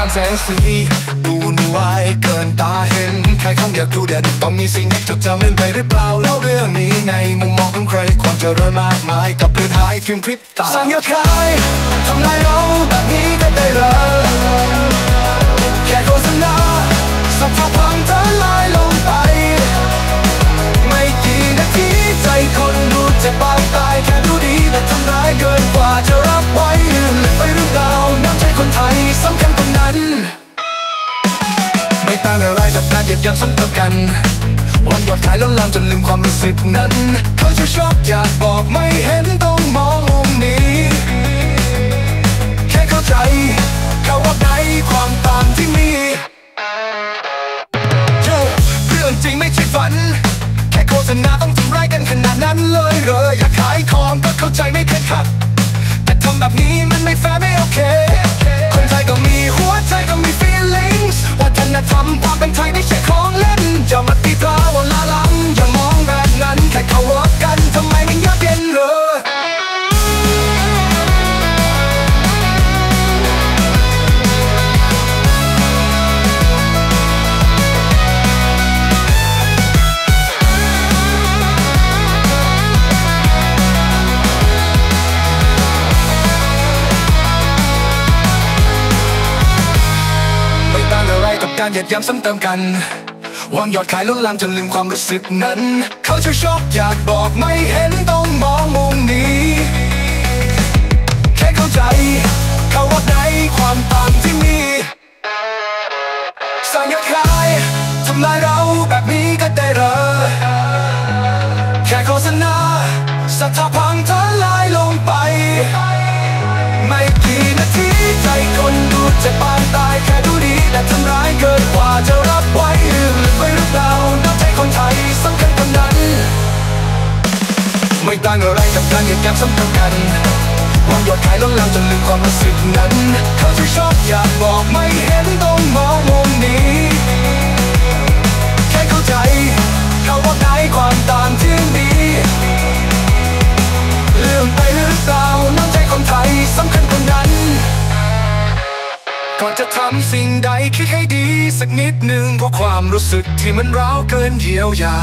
ามแสงสีดูนวายเกินตาเห็น ใครคำอยากดูเด็ดต้องมีสิ่งที่จดจำเล่นไปหรือเปล่าแล้วเรื่องนี้ในมุมมองของใครความเจริญมากมายกับเพื่อนหายฟิล์มพริบตาสั่งยอดขายทำลายเราแบบนี้ก็ได้เลย ต่างอะไรกับการเหยียดยามซ้ำเติมกัน วันยอดขายแล้นลามจนลืมความรู้สึกนั้น เขาจะชอบอยากบอกไม่เห็นต้องมองมุมนี้ แค่เข้าใจเขาว่าในความต่างที่มีเรื่องจริงไม่ใช่ฝัน แค่โฆษณาต้องทำร้ายกันขนาดนั้นเลยเหรออยากขายของก็เข้าใจไม่เคยขัดแต่ทำแบบนี้มันไม่แฟร์ไม่โอเค การเหยียดย้ำซ้ำเติมกันวางยอดขายล้นลามจนลืมความรู้สึกนั้น เขาจะชอบอยากบอกไม่เห็นต้องมองมุมนี้ แค่เข้าใจ เขาว่าในความต่างที่มีสร้างยอดขายทำลายเราแบบนี้ก็ได้เหรอแค่โฆษณาสัทธา ไม่ต่างอะไรกับการเหยียดหยามซ้ำเติมกันวางยอดขายล้นลามจนลืมความรู้สึกนั้นเขาจะชอบอยากบอกไม่เห็นต้องมองมุมนี้ แค่เข้าใจเขาว่าในความต่างที่มีลืมไปหรือเปล่าน้ำใจคนไทยสำคัญกว่านั้น ก่อนจะทำสิ่งใดคิดให้ดีสักนิดหนึ่งเพราะความรู้สึกที่มันร้าวเกินเยียวยา